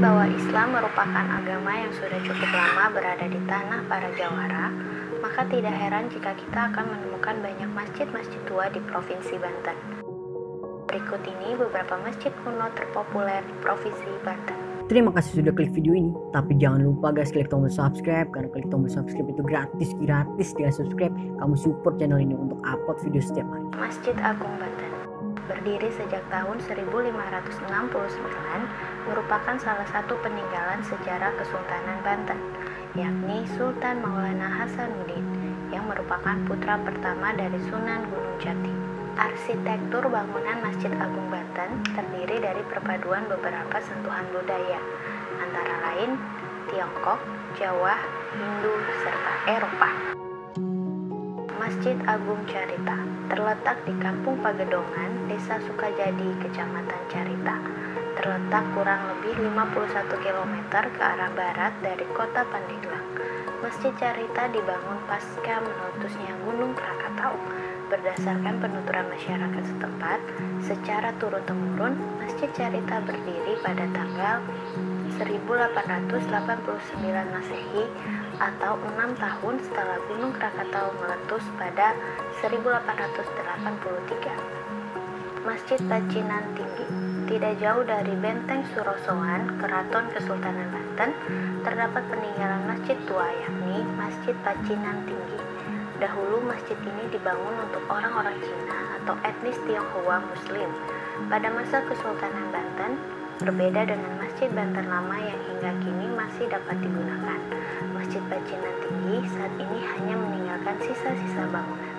bahwa Islam merupakan agama yang sudah cukup lama berada di tanah para Jawara, maka tidak heran jika kita akan menemukan banyak masjid-masjid tua di Provinsi Banten. Berikut ini beberapa masjid kuno terpopuler di Provinsi Banten. Terima kasih sudah klik video ini. Tapi jangan lupa guys klik tombol subscribe karena klik tombol subscribe itu gratis gratis dengan subscribe kamu support channel ini untuk upload video setiap hari. Masjid Agung Banten berdiri sejak tahun 1569 merupakan salah satu peninggalan sejarah Kesultanan Banten, yakni Sultan Maulana Hasanuddin yang merupakan putra pertama dari Sunan Gunung Jati. Arsitektur bangunan Masjid Agung Banten terdiri dari perpaduan beberapa sentuhan budaya, antara lain Tiongkok, Jawa, Hindu, serta Eropa. Masjid Agung Carita terletak di Kampung Pagedongan, Desa Sukajadi, Kecamatan Carita. Terletak kurang lebih 51 km ke arah barat dari kota Pandeglang. Masjid Carita dibangun pasca meletusnya Gunung Krakatau. Berdasarkan penuturan masyarakat setempat, secara turun-temurun, Masjid Carita berdiri pada tanggal 1889 Masehi atau enam tahun setelah Gunung Krakatau meletus pada 1883. Masjid Pacinan Tinggi tidak jauh dari Benteng Surosoan, Keraton Kesultanan Banten, terdapat peninggalan masjid tua yakni Masjid Pacinan Tinggi. Dahulu masjid ini dibangun untuk orang-orang Cina atau etnis Tionghoa Muslim. Pada masa Kesultanan Banten, berbeda dengan Masjid Banten Lama yang hingga kini masih dapat digunakan. Pacinan Tinggi saat ini hanya meninggalkan sisa-sisa bangunan.